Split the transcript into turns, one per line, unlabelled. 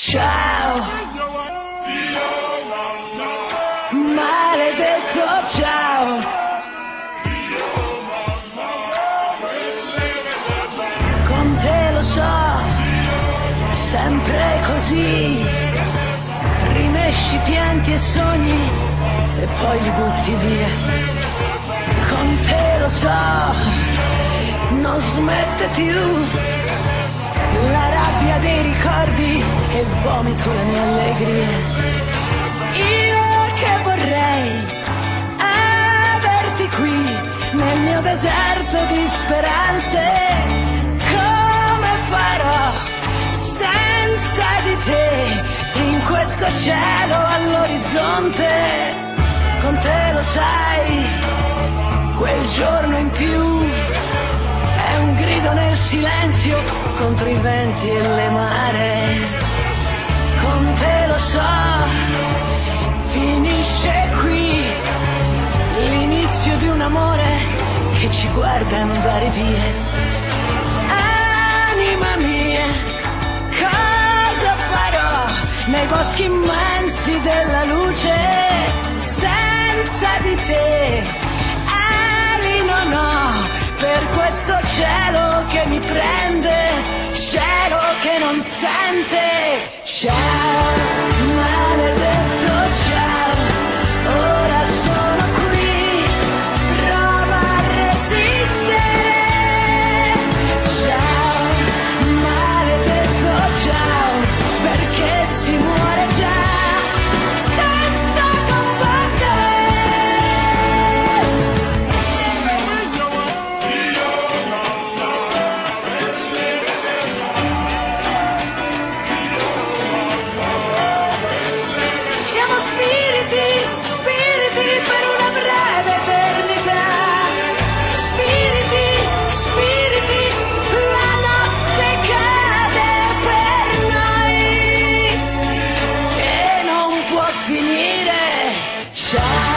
Ciao. Maledetto ciao. Con te lo so, sempre così. Rimesci pianti e sogni e poi li butti via. Con te lo so, non smette più e vomito la mia allegria. Io che vorrei averti qui nel mio deserto di speranze, come farò senza di te in questo cielo all'orizzonte? Con te lo sai, quel giorno in più un grido nel silenzio contro i venti e le mare. Te lo so, finisce qui l'inizio di un amore che ci guarda andare via. Anima mia, cosa farò nei boschi immensi della luce senza di te? Ali non ho per questo cielo che mi prende, che non sente. Ciao, maledetto ciao. shine.